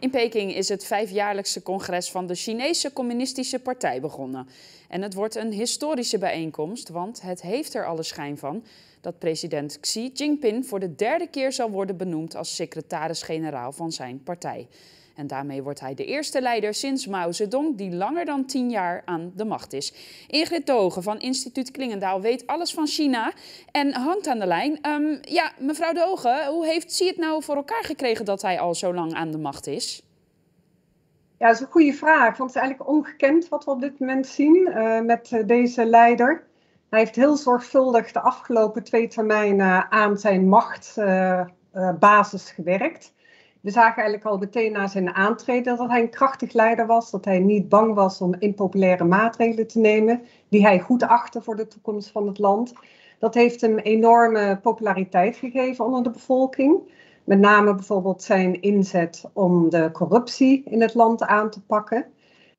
In Peking is het vijfjaarlijkse congres van de Chinese Communistische Partij begonnen. En het wordt een historische bijeenkomst, want het heeft er alle schijn van dat president Xi Jinping voor de derde keer zal worden benoemd als secretaris-generaal van zijn partij. En daarmee wordt hij de eerste leider sinds Mao Zedong die langer dan tien jaar aan de macht is. Ingrid Dogen van instituut Klingendaal weet alles van China en hangt aan de lijn. Um, ja, mevrouw Dogen, hoe heeft Xi het nou voor elkaar gekregen dat hij al zo lang aan de macht is? Ja, dat is een goede vraag, want het is eigenlijk ongekend wat we op dit moment zien uh, met uh, deze leider. Hij heeft heel zorgvuldig de afgelopen twee termijnen aan zijn machtbasis uh, gewerkt we zagen eigenlijk al meteen na zijn aantreden dat hij een krachtig leider was. Dat hij niet bang was om impopulaire maatregelen te nemen, die hij goed achtte voor de toekomst van het land. Dat heeft hem enorme populariteit gegeven onder de bevolking. Met name bijvoorbeeld zijn inzet om de corruptie in het land aan te pakken.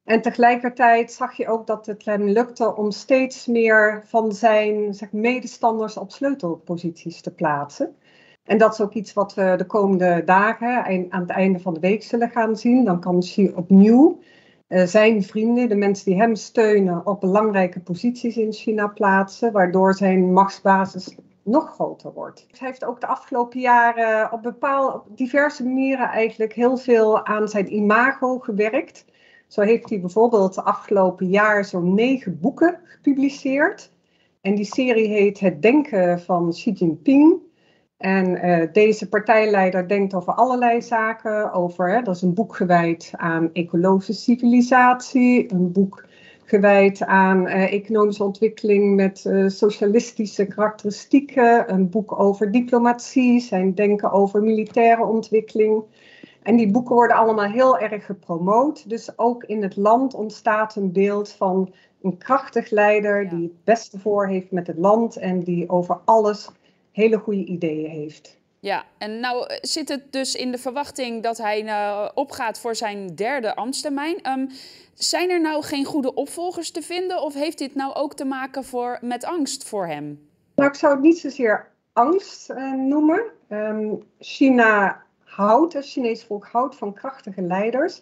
En tegelijkertijd zag je ook dat het hem lukte om steeds meer van zijn zeg, medestanders op sleutelposities te plaatsen. En dat is ook iets wat we de komende dagen aan het einde van de week zullen gaan zien. Dan kan Xi opnieuw uh, zijn vrienden, de mensen die hem steunen, op belangrijke posities in China plaatsen, waardoor zijn machtsbasis nog groter wordt. Hij heeft ook de afgelopen jaren op bepaalde, diverse manieren eigenlijk heel veel aan zijn imago gewerkt. Zo heeft hij bijvoorbeeld de afgelopen jaar zo'n negen boeken gepubliceerd. En die serie heet Het Denken van Xi Jinping. En uh, deze partijleider denkt over allerlei zaken. Over, hè, dat is een boek gewijd aan ecologische civilisatie, een boek gewijd aan uh, economische ontwikkeling met uh, socialistische karakteristieken, een boek over diplomatie, zijn denken over militaire ontwikkeling. En die boeken worden allemaal heel erg gepromoot. Dus ook in het land ontstaat een beeld van een krachtig leider die het beste voor heeft met het land en die over alles hele goede ideeën heeft. Ja, en nou eh, zit het dus in de verwachting dat hij uh, opgaat voor zijn derde ambtstermijn. Um, zijn er nou geen goede opvolgers te vinden of heeft dit nou ook te maken voor, met angst voor hem? Nou, ik zou het niet zozeer angst uh, noemen. Um, China houdt, het Chinese volk houdt van krachtige leiders.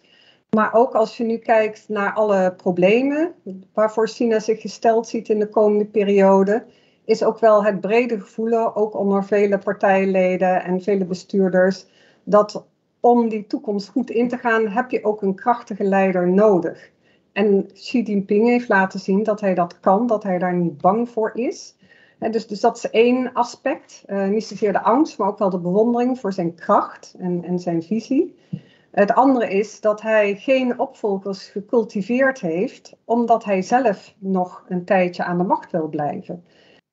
Maar ook als je nu kijkt naar alle problemen waarvoor China zich gesteld ziet in de komende periode, is ook wel het brede gevoel, ook onder vele partijleden en vele bestuurders, dat om die toekomst goed in te gaan, heb je ook een krachtige leider nodig. En Xi Jinping heeft laten zien dat hij dat kan, dat hij daar niet bang voor is. Dus, dus dat is één aspect. Uh, niet zozeer de angst, maar ook wel de bewondering voor zijn kracht en, en zijn visie. Het andere is dat hij geen opvolgers gecultiveerd heeft, omdat hij zelf nog een tijdje aan de macht wil blijven.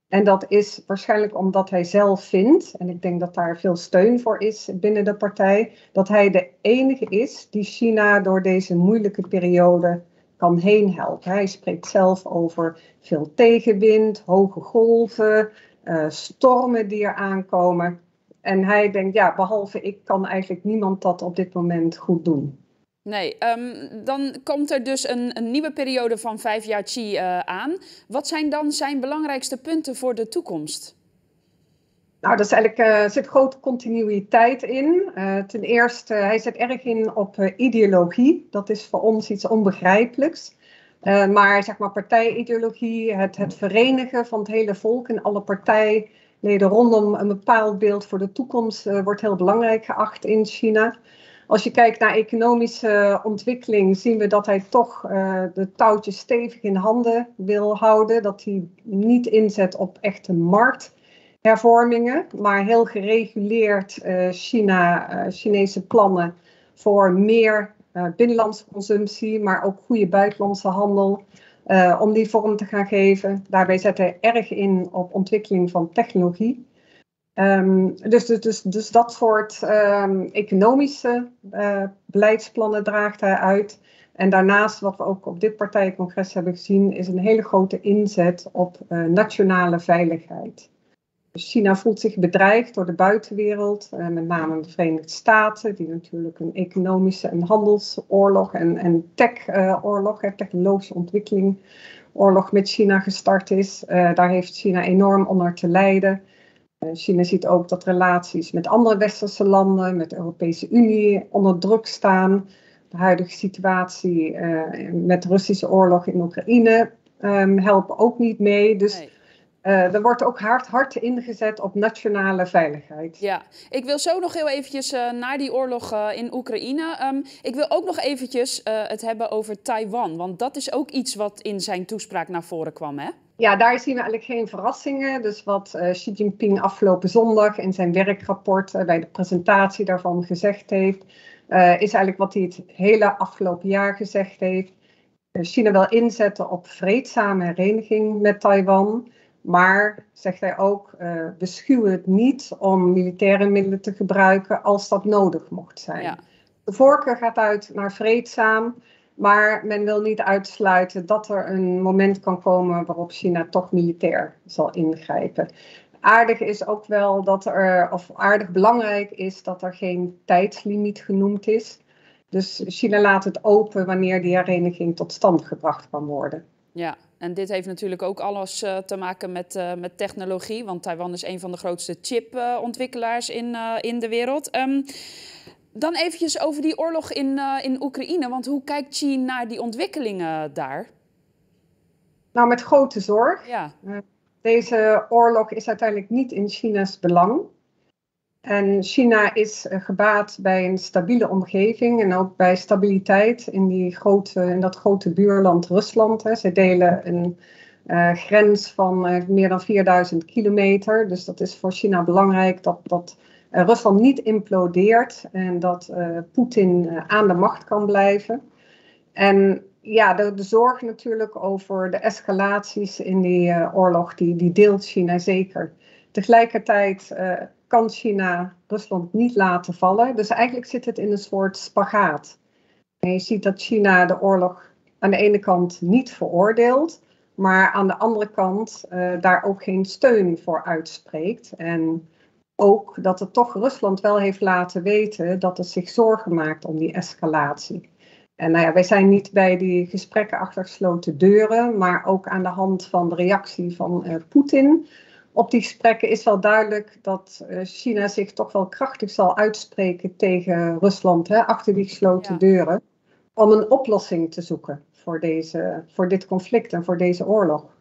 En dat is waarschijnlijk omdat hij zelf vindt, en ik denk dat daar veel steun voor is binnen de partij, dat hij de enige is die China door deze moeilijke periode kan heen helpen. Hij spreekt zelf over veel tegenwind, hoge golven, uh, stormen die er aankomen. En hij denkt, ja, behalve ik kan eigenlijk niemand dat op dit moment goed doen. Nee, um, dan komt er dus een, een, nieuwe periode van vijf jaar Xi uh, aan. Wat zijn dan zijn belangrijkste punten voor de toekomst? Nou, er eigenlijk, uh, zit grote continuïteit in. Uh, ten eerste, hij zet erg in op ideologie. Dat is voor ons iets onbegrijpelijks. maar zeg maar partijideologie, het, het verenigen van het hele volk en alle partijleden rondom een bepaald beeld voor de toekomst wordt heel belangrijk geacht in China. Als je kijkt naar economische ontwikkeling, zien we dat hij toch uh, de touwtjes stevig in handen wil houden. Dat hij niet inzet op echte markthervormingen, maar heel gereguleerd uh, China, uh, Chinese plannen voor meer binnenlandse consumptie, maar ook goede buitenlandse handel. om die vorm te gaan geven. Daarbij zet hij erg in op ontwikkeling van technologie. Um, dus, dus, dus, dus, dat soort um, economische uh, beleidsplannen draagt hij uit. En daarnaast, wat we ook op dit partijcongres hebben gezien, is een hele grote inzet op uh, nationale veiligheid. Dus China voelt zich bedreigd door de buitenwereld, uh, met name de Verenigde Staten, die natuurlijk een economische en handelsoorlog en, en tech-oorlog, technologische ontwikkeling, oorlog met China gestart is. daar heeft China enorm onder te lijden. China ziet ook dat relaties met andere westerse landen, met de Europese Unie, onder druk staan. De huidige situatie met de Russische oorlog in Oekraïne um, helpen ook niet mee. Dus uh, er wordt ook hard, hard ingezet op nationale veiligheid. Ja, ik wil zo nog heel eventjes uh, naar die oorlog uh, in Oekraïne. Um, ik wil ook nog eventjes het hebben over Taiwan. Want dat is ook iets wat in zijn toespraak naar voren kwam, hè? Ja, daar zien we eigenlijk geen verrassingen. Dus wat Xi Jinping afgelopen zondag in zijn werkrapport bij de presentatie daarvan gezegd heeft, is eigenlijk wat hij het hele afgelopen jaar gezegd heeft. China wil inzetten op vreedzame hereniging met Taiwan. Maar, zegt hij ook, we schuwen het niet om militaire middelen te gebruiken als dat nodig mocht zijn. Ja. De voorkeur gaat uit naar vreedzaam, maar men wil niet uitsluiten dat er een moment kan komen waarop China toch militair zal ingrijpen. Aardig is ook wel dat er, of aardig belangrijk is dat er geen tijdslimiet genoemd is. Dus China laat het open wanneer die hereniging tot stand gebracht kan worden. Ja, en dit heeft natuurlijk ook alles uh, te maken met, uh, met technologie, want Taiwan is een van de grootste chipontwikkelaars in, uh, in de wereld. Um, dan eventjes over die oorlog in, in Oekraïne, want hoe kijkt Xi naar die ontwikkelingen daar? Nou, met grote zorg. Ja. deze oorlog is uiteindelijk niet in China's belang. En China is eh, gebaat bij een stabiele omgeving en ook bij stabiliteit in, die grote, in dat grote buurland Rusland. Hè. Ze delen een uh, grens van uh, meer dan 4000 kilometer. Dus dat is voor China belangrijk dat, dat Rusland niet implodeert en dat Poetin aan de macht kan blijven. En ja, de, de zorg natuurlijk over de escalaties in die oorlog, die, die deelt China zeker. Tegelijkertijd kan China Rusland niet laten vallen. Dus eigenlijk zit het in een soort spagaat. En je ziet dat China de oorlog aan de ene kant niet veroordeelt, maar aan de andere kant daar ook geen steun voor uitspreekt. En ook dat het toch Rusland wel heeft laten weten dat het zich zorgen maakt om die escalatie. En nou ja, wij zijn niet bij die gesprekken achter gesloten deuren, maar ook aan de hand van de reactie van uh, Poetin op die gesprekken is wel duidelijk dat eh, China zich toch wel krachtig zal uitspreken tegen Rusland hè, achter die gesloten deuren. Om een oplossing te zoeken voor, deze, voor dit conflict en voor deze oorlog.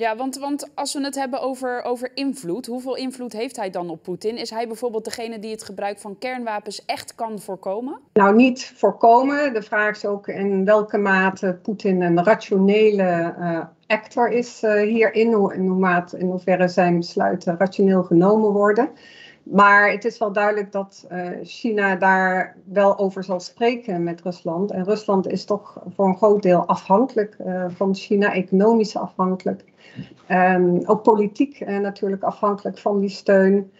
Ja, want, want als we het hebben over, over invloed, hoeveel invloed heeft hij dan op Poetin? Is hij bijvoorbeeld degene die het gebruik van kernwapens echt kan voorkomen? Nou, niet voorkomen. De vraag is ook in welke mate Poetin een rationele uh, actor is uh, hierin, in, hoe in hoeverre zijn besluiten rationeel genomen worden. Maar het is wel duidelijk dat uh, China daar wel over zal spreken met Rusland. En Rusland is toch voor een groot deel afhankelijk uh, van China, economisch afhankelijk. Um, ook politiek uh, natuurlijk afhankelijk van die steun,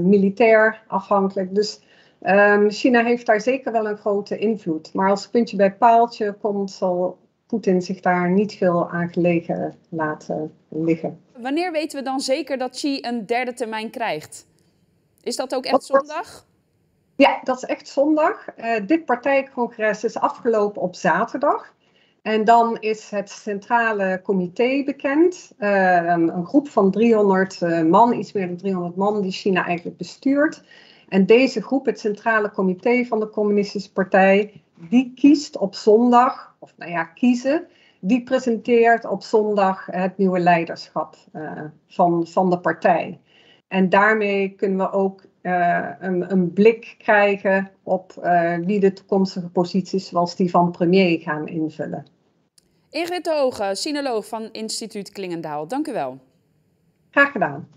militair afhankelijk. Dus um, China heeft daar zeker wel een grote invloed. Maar als puntje bij paaltje komt, zal Poetin zich daar niet veel aan gelegen laten liggen. Wanneer weten we dan zeker dat Xi een derde termijn krijgt? Is dat ook echt zondag? Ja, dat is echt zondag. Uh, dit partijcongres is afgelopen op zaterdag. En dan is het centrale comité bekend. Uh, een, een, groep van 300 uh, eh, man, iets meer dan 300 man, die China eigenlijk bestuurt. En deze groep, het centrale comité van de Communistische Partij, die kiest op zondag, of nou ja, kiezen, die presenteert op zondag het nieuwe leiderschap van, van de partij. En daarmee kunnen we ook uh, een, een, blik krijgen op uh, wie de toekomstige posities zoals die van premier gaan invullen. Ingrid de Hoge, sinoloog van instituut Klingendaal. Dank u wel. Graag gedaan.